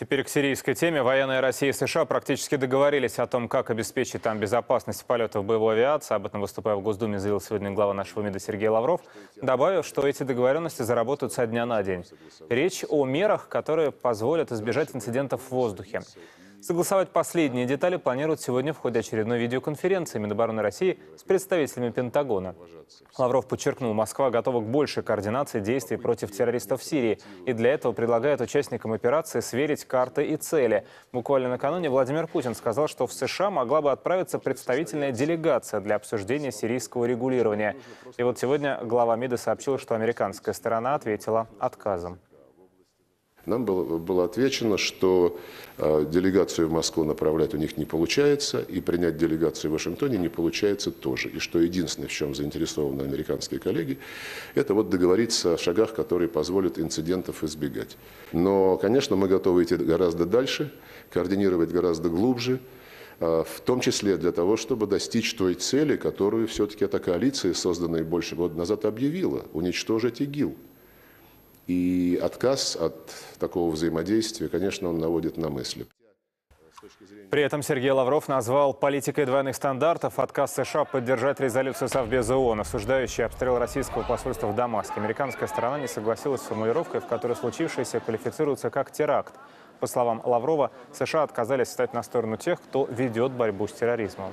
Теперь к сирийской теме. Военные России и США практически договорились о том, как обеспечить там безопасность полетов боевой авиации. Об этом, выступая в Госдуме, заявил сегодня глава нашего МИДа Сергей Лавров, добавив, что эти договоренности заработают со дня на день. Речь о мерах, которые позволят избежать инцидентов в воздухе. Согласовать последние детали планируют сегодня в ходе очередной видеоконференции Минобороны России с представителями Пентагона. Лавров подчеркнул, Москва готова к большей координации действий против террористов в Сирии. И для этого предлагает участникам операции сверить карты и цели. Буквально накануне Владимир Путин сказал, что в США могла бы отправиться представительная делегация для обсуждения сирийского регулирования. И вот сегодня глава МИДа сообщил, что американская сторона ответила отказом. Нам было, отвечено, что э, делегацию в Москву направлять у них не получается, и принять делегацию в Вашингтоне не получается тоже. И что единственное, в чем заинтересованы американские коллеги, это вот договориться о шагах, которые позволят инцидентов избегать. Но, конечно, мы готовы идти гораздо дальше, координировать гораздо глубже, э, в том числе для того, чтобы достичь той цели, которую все-таки эта коалиция, созданная больше года назад, объявила – уничтожить ИГИЛ. И отказ от такого взаимодействия, конечно, он наводит на мысли. При этом Сергей Лавров назвал политикой двойных стандартов отказ США поддержать резолюцию Совбеза ООН, осуждающую обстрел российского посольства в Дамаске. Американская сторона не согласилась с формулировкой, в которой случившееся квалифицируется как теракт. По словам Лаврова, США отказались стать на сторону тех, кто ведет борьбу с терроризмом.